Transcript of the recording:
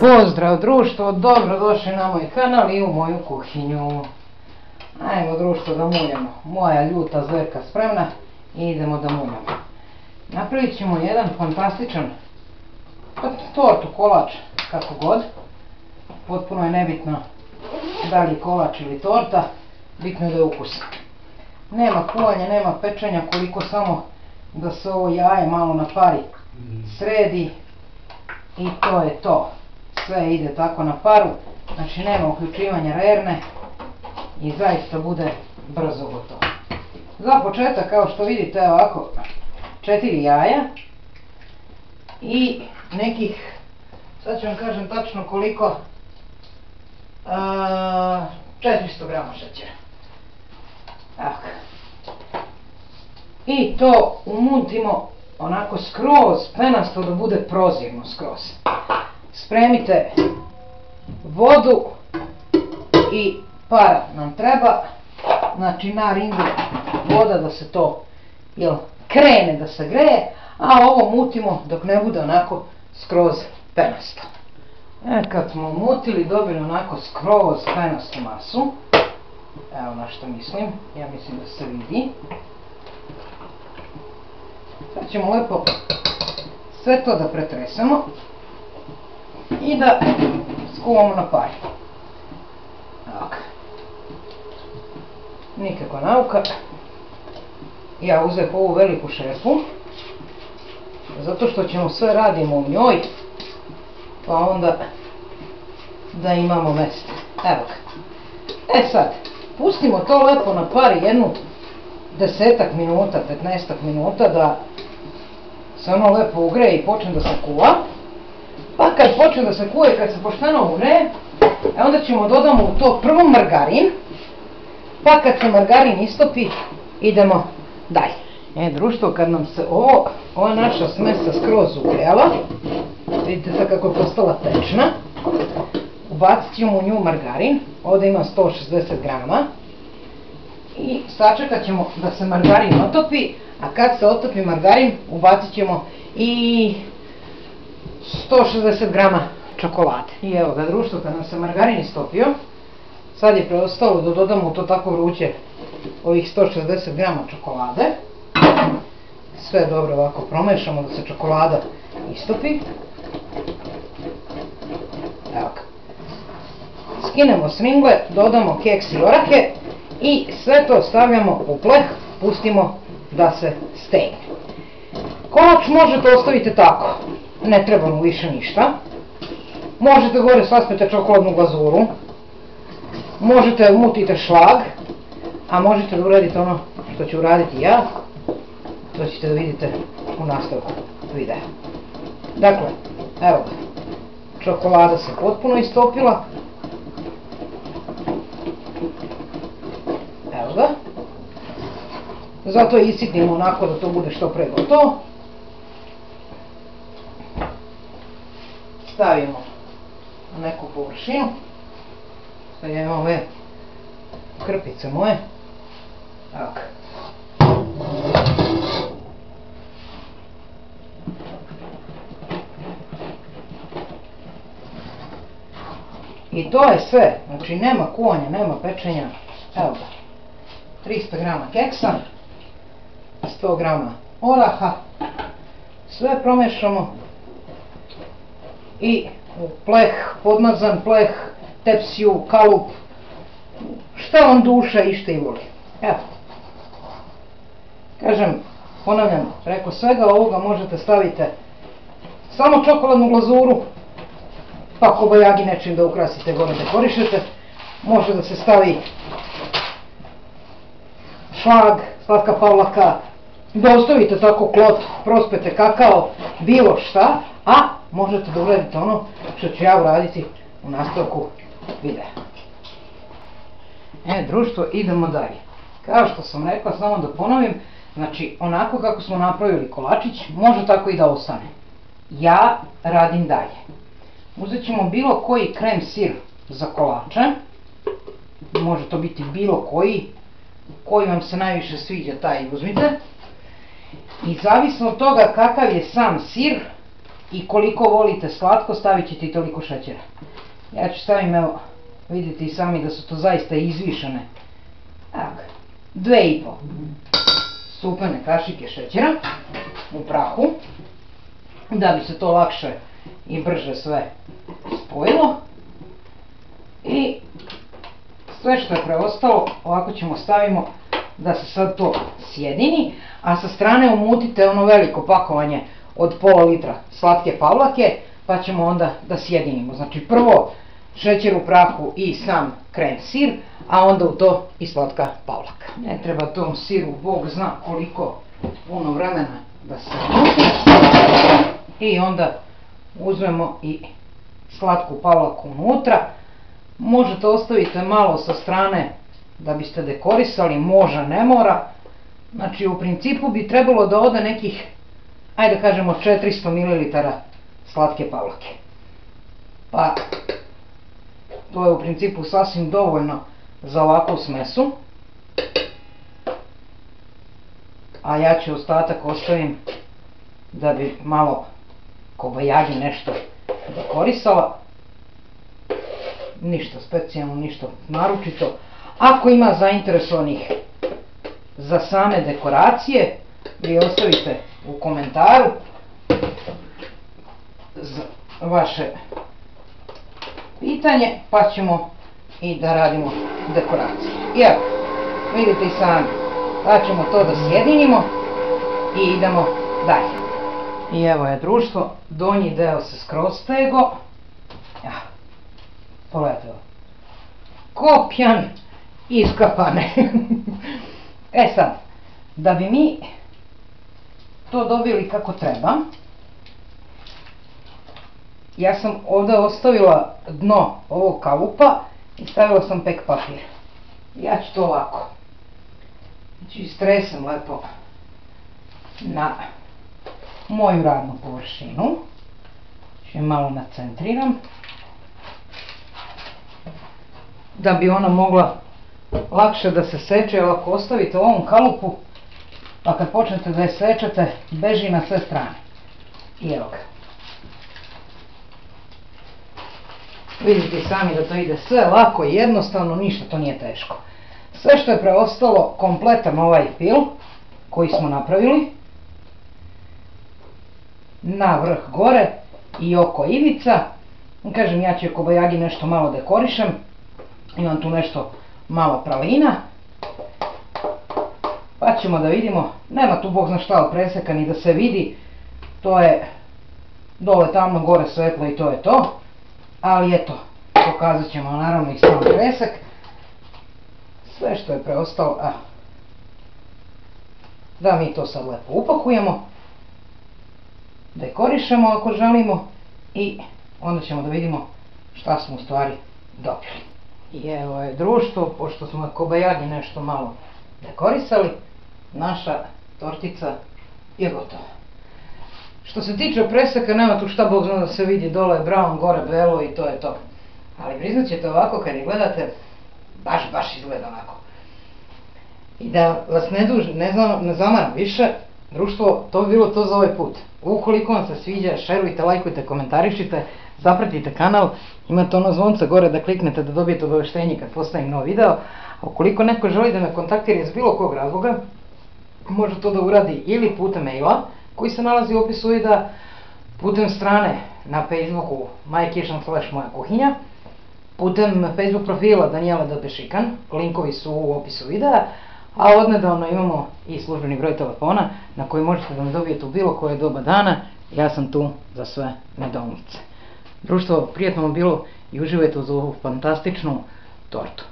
Pozdrav društvo, dobro došli na moj kanal i u moju kuhinju. Ajmo društvo da muljamo. Moja ljuta zverka spremna i idemo da muljamo. Napravit ćemo jedan fantastičan pa, tortu, kolač, kako god. Potpuno je nebitno da li kolač ili torta, bitno je da je ukus. Nema kuvanja, nema pečenja, koliko samo da se ovo jaje malo na pari sredi i to je to. Sve ide tako na paru, znači nema uključivanja rerne i zaista bude brzo gotovo. Za početak, kao što vidite, ovako, četiri jaja i nekih, sad ću vam kažem tačno koliko, a, 400 grama šećera. Tako. I to umutimo onako skroz penasto da bude prozirno skroz. Spremite vodu i para nam treba. Znači na ringu voda da se to jel, krene da se greje, a ovo mutimo dok ne bude onako skroz penasto. E, kad smo mutili, dobili onako skroz penastu masu, evo na što mislim, ja mislim da se vidi. Sad ćemo lepo sve to da pretresemo i da skuvamo na pari. Ovako. Nikakva nauka. Ja uzem ovu veliku šerpu, zato što ćemo sve radimo u njoj, pa onda da imamo mesta. Evo ga. E sad, pustimo to lepo na pari jednu desetak minuta, 15 minuta da se ono lepo ugreje i počne da se kuva. Kad počne da se kuje, kad se pošteno ugreje, e onda ćemo dodamo u to prvo margarin, pa kad se margarin istopi, idemo dalje. E, društvo, kad nam se ovo, ova naša smesa skroz ugrela, vidite sad kako je postala tečna, ubacit ćemo u nju margarin, ovdje ima 160 grama, i sačekat ćemo da se margarin otopi, a kad se otopi margarin ubacit ćemo i 160 grama čokolade. I evo ga društvo, kad nam se margarin istopio, sad je preostalo da dodamo to tako vruće ovih 160 grama čokolade. Sve dobro ovako promešamo da se čokolada istopi. Evo ga. Skinemo sringle, dodamo keks i orake i sve to stavljamo u pleh, pustimo da se stegne. Kolač možete ostaviti tako, ne treba mu više ništa. Možete gore saspete čokoladnu glazuru, možete umutite šlag, a možete da uradite ono što ću uraditi ja, to ćete da vidite u nastavku videa. Dakle, evo ga, čokolada se potpuno istopila, evo ga, zato isitnimo onako da to bude što pre gotovo. Stavimo na neku površinu. Sad ja imam ove krpice moje. Ga. I to je sve, znači nema kuvanja, nema pečenja, evo ga. 300 grama keksa, 100 grama oraha, sve promešamo i pleh, podmazan pleh, tepsiju, kalup, šta vam duša ište i voli. Evo. Kažem, ponavljam, preko svega ovoga možete staviti samo čokoladnu glazuru, pa kobajagi nečim da ukrasite gore dekorišete, može da se stavi šlag, slatka pavlaka, da ostavite tako klot, prospete kakao, bilo šta, a možete da uradite ono što ću ja uraditi u nastavku videa. E, društvo, idemo dalje. Kao što sam rekla, samo da ponovim, znači, onako kako smo napravili kolačić, može tako i da ostane. Ja radim dalje. Uzet ćemo bilo koji krem sir za kolače, može to biti bilo koji, koji vam se najviše sviđa, taj uzmite. I zavisno od toga kakav je sam sir, i koliko volite slatko, stavit ćete i toliko šećera. Ja ću stavim, evo, vidite i sami da su to zaista izvišene. Ga, dve i po stupene kašike šećera u prahu, da bi se to lakše i brže sve spojilo. I sve što je preostalo, ovako ćemo stavimo da se sad to sjedini, a sa strane umutite ono veliko pakovanje od pola litra slatke pavlake, pa ćemo onda da sjedinimo. Znači prvo šećer u prahu i sam krem sir, a onda u to i slatka pavlaka. Ne treba tom siru, Bog zna koliko puno vremena da se muti. I onda uzmemo i slatku pavlaku unutra. Možete ostaviti malo sa strane da biste dekorisali, može, ne mora. Znači u principu bi trebalo da ode nekih, ajde kažemo 400 ml slatke pavlake. Pa to je u principu sasvim dovoljno za ovakvu smesu. A ja ću ostatak ostavim da bi malo kobajagi nešto dekorisala. Ništa specijalno, ništa naručito. Ako ima zainteresovanih za same dekoracije, vi ostavite u komentaru vaše pitanje, pa ćemo i da radimo dekoracije. I evo, vidite i sami, pa ćemo to da sjedinimo i idemo dalje. I evo je društvo, donji deo se skroz stego. Ja, pogledajte ovo. Kopjan iskapane. e sad, da bi mi to dobili kako treba, ja sam ovdje ostavila dno ovog kalupa i stavila sam pek papir. Ja ću to ovako. Znači istresem lepo na moju radnu površinu. Znači malo nacentriram. Da bi ona mogla lakše da se seče, jer ako ostavite u ovom kalupu, pa kad počnete da je sečete, beži na sve strane. I evo ga. Vidite sami da to ide sve lako i jednostavno, ništa to nije teško. Sve što je preostalo, kompletan ovaj pil koji smo napravili, na vrh gore i oko ivica. Kažem, ja ću kobajagi nešto malo dekorišem. Imam tu nešto malo pralina. Pa ćemo da vidimo. Nema tu bog zna šta od preseka ni da se vidi. To je dole tamno, gore svetlo i to je to. Ali eto, pokazat ćemo naravno i sam presek. Sve što je preostalo, a, da mi to sad lepo upakujemo dekorišemo ako želimo i onda ćemo da vidimo šta smo u stvari dobili. I evo je društvo, pošto smo kobajagi nešto malo dekorisali, naša tortica je gotova. Što se tiče preseka, nema tu šta Bog zna da se vidi, dole je brown, gore belo i to je to. Ali priznat ćete ovako kad je gledate, baš, baš izgleda onako. I da vas ne, duž, ne, znam, ne zamaram više, društvo, to bi bilo to za ovaj put. Ukoliko vam se sviđa, šerujte, lajkujte, komentarišite, zapratite kanal, imate ono zvonce gore da kliknete da dobijete obaveštenje kad postavim nov video. A ukoliko neko želi da me kontaktira iz bilo kog razloga, može to da uradi ili putem maila, koji se nalazi u opisu videa, putem strane na Facebooku majkišan slash moja kuhinja, putem Facebook profila Daniela Dabešikan, linkovi su u opisu videa, a odnedavno imamo i službeni broj telefona na koji možete da me dobijete u bilo koje doba dana, ja sam tu za sve nedoumice. Društvo, prijetno vam bilo i uživajte uz ovu fantastičnu tortu.